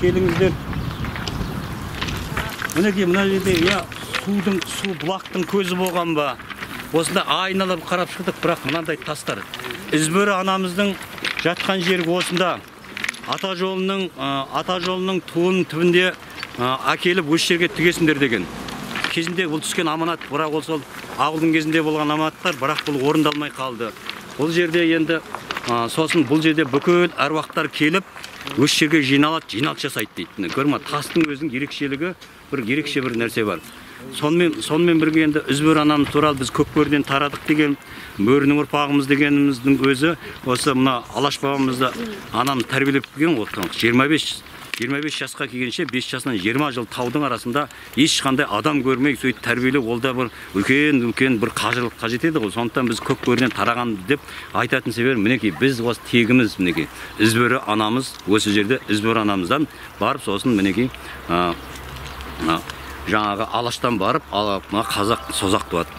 келіңіздер. Мінекей мына жерде иә судың су бұлақтың көзі болған ба? Осында айналып қарап шықтық бірақ мынандай тастар. Ізбөрі анамыздың жатқан жері осында. Ата жолының ата жолының туының түбінде әкеліп осы жерге тігесіңдер деген. Кезінде бұл түскен аманат бірақ ол сол ауылдың кезінде болған аманаттар бірақ бұл орындалмай қалды. Бұл жерде енді сосын бұл жерде бүкіл әруақтар келіп осы жерге жиналады жиналыс жасайды дейді. Көрдің ма тастың өзінің ерекшелігі бір ерекше бір нәрсе бар. Сонымен сонымен бірге енді үзбөр анамыз туралы біз көкбөріден тарадық деген бөрінің ұрпағымыз дегеніміздің өзі осы мына алаш бабамызды анамыз тәрбиелеп келген ғой 25 25 жасқа келгенше 5 жасынан 20 жыл таудың арасында ешқандай адам көрмей сөйтіп тәрбиелеу ол да бір үлкен үлкен бір қажырлық қажет еді ғой. Сондықтан біз көк бөріден тараған деп айтатын себебім мінекей біз осы тегіміз мінекей. Ізбөрі анамыз осы жерде ізбөрі анамыздан барып сосын мінекей ә, ә, жаңағы алаштан барып мына қазақ созақ туады.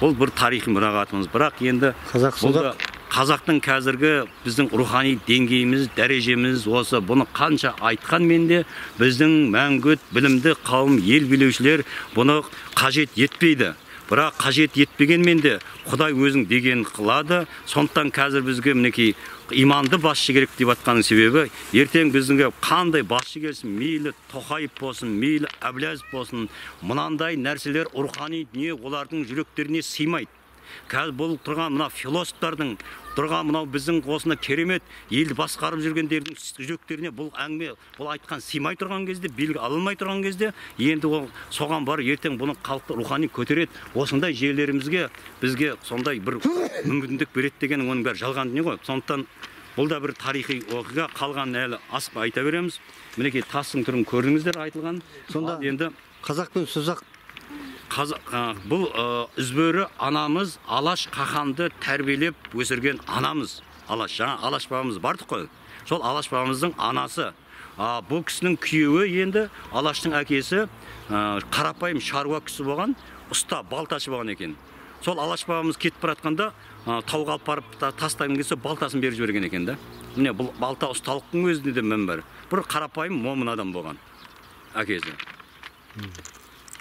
Бұл бір тарихи мұрағатымыз. Бірақ енді Қазақ созақ. Қазақтың қазіргі біздің рухани деңгейіміз дәрежеміз осы бұны қанша айтқанмен де біздің мәңгүт білімді қауым ел билеушілер бұны қажет етпейді. Бірақ қажет етпегенмен де құдай өзің дегенін қылады. Сондықтан қазір бізге мінекей иманды басшы керек деп жатқанның себебі ертең біздің қандай басшы келсін мейлі тоқаев болсын мейлі әблязов болсын мынандай нәрселер рухани дүние олардың жүректеріне сыймайды. Қазір бұл тұрған мына философтардың тұрған мынау біздің осында керемет елді басқарып жүргендердің жүректеріне бұл әңгіме бұл айтқан сыймай тұрған кезде белгі ала алмай тұрған кезде енді ол соған бар ертең бұны халықты рухани көтереді. Осындай жерлерімізге бізге сондай бір мүмкіндік береді деген оның бәрі жалған дүние ғой. Сондықтан бұл да бір тарихи оқиға қалған әлі асып айта береміз. Мінекей тастың түрін көрдіңіздер айтылған. Сонда- енді қазақ пен созақ бұл үзбөрі анамыз алаш қаханды тәрбиелеп өсірген анамыз. Алаш жаңа алаш бабамыз бардық қой. Сол алаш бабамыздың анасы. А, бұл кісінің күйеуі енді алаштың әкесі қарапайым шаруа кісі болған ұста балташы болған екен. Сол алаш бабамыз кетіп бара жатқанда тауға алып барып та- келсе балтасын беріп жіберген екен да. Міне бұл балта ұсталықтың өзінде де бар. Бір қарапайым момын адам болған әкесі.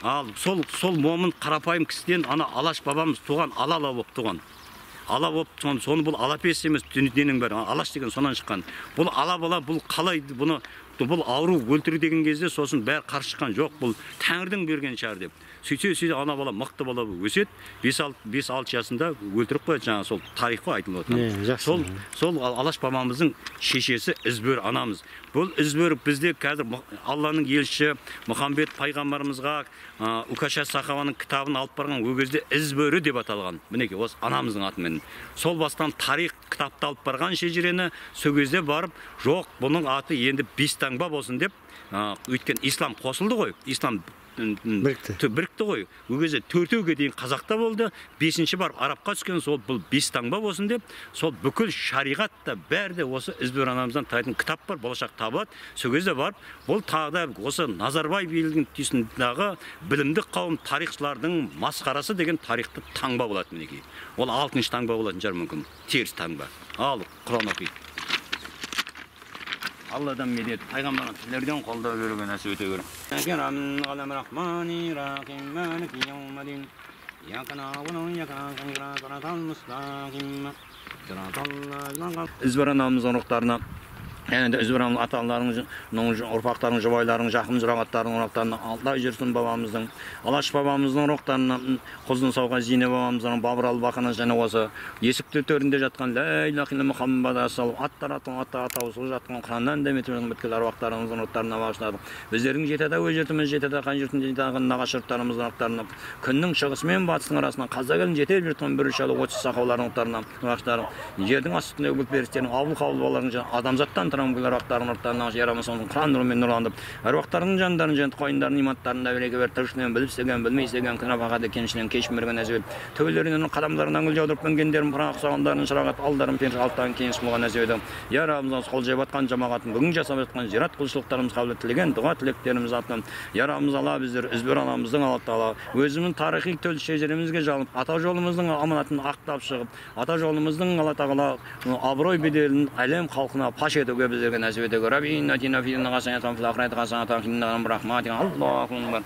Ал сол сол момын қарапайым кісіден ана алаш бабамыз туған ала ала болып туған. Ала болып соны бұл алапес емес дүниенің бәрі. Алаш деген сонан шыққан. Бұл ала бала бұл қалай бұны бұл ауру өлтіру деген кезде сосын бәрі қарсы шыққан жоқ бұл тәңірдің берген шығар деп. Сөйтсе сөйтсе ана бала мықты бала болып өседі. Бес алты бес алты жасында өлтіріп қояды жаңағы сол тарих қой айтылып отырған. Сол сол ал- алаш бабамыздың шешесі ізбөр анамыз. Бұл ізбөр бізде қазір алланың елшісі мұхаммед пайғамбарымызға ә, үкаша сахабаның кітабын алып барған ол кезде ізбөрі деп аталған. Мінекей осы анамыздың атымен. Сол бастан тарих кітапты алып барған шежірені сол кезде барып жоқ бұның аты енді бес таңба болсын деп өйткені ислам қосылды ғой. Ислам Бірікті. Бірікті ғой. Ол кезде төртеуге дейін қазақта болды бесінші барып арабқа түскен сол бұл бес таңба болсын деп сол бүкіл шариғат та бәрі де осы ізбөр анамыздан тарайтын кітап бар болашақ табылады сол кезде барып бұл тағы да осы назарбаев тұсындағы білімді қауым тарихшылардың масқарасы деген тарихты таңба болады мінекей. Ол алтыншы таңба болатын шығар мүмкін. Теріс таңба. Ал құран оқиды. Алладан медет пайғамбар тілерден қолдау беруге нәсіп ете көр ізбір анамыздың рухтарына енді үзбір ата аналарының ұрпақтарының жұбайларының жақын жұрағаттарының рухтарына алдай жүрсін бабамыздың алаш бабамыздың рухтарына құздың сауға зейне бабамыздың бабыр бақаны және осы есіктер төрінде жатқан лә илаха илля мұхаммад аттар аты атаусыз жатқан құраннан дәметіп жатқан бүткіл аруақтарымыздың рухтарына бағыштадық. Біздердің жетіда өз жұртымыз жетіда қан жұртын жетідағы нағашы жұрттарымыздың рухтарына күннің шығысы мен батысының арасынан қазақ елін жетелеп жатқан бір шалы отыз сақаулардың рухтарына бағыштадық. Жердің астында өкіл періштердің ауыл қаулылардың және адамзаттан тұрған бүкіл аруақтардың рухтарына ярамасының құран нұрымен нұрландып аруақтардың жандарын және қойындарын иматтарын да береке бер тіршілігін біліп істеген білмей істеген бағады кеншілен кешмірген нәсіп ет төбелерінен қадамдарынан гүл жаудырып мінгендерін құрақ сағандарын шырағат алдарын періш алттан кеңіс болған еді я раббымыз қол жайып жатқан жамағатын бүгін жасап жатқан зират құлшылықтарымыз қабыл тілеген дұға тілектеріміз атынан я раббымыз алла біздер үзбір анамыздың алла тағала өзіміздің тарихи төл шежіремізге жалынып ата жолымыздың аманатын ақтап шығып ата жолымыздың алла тағала абырой беделін әлем халқына паш етуге adhaban nar. Allahu akbar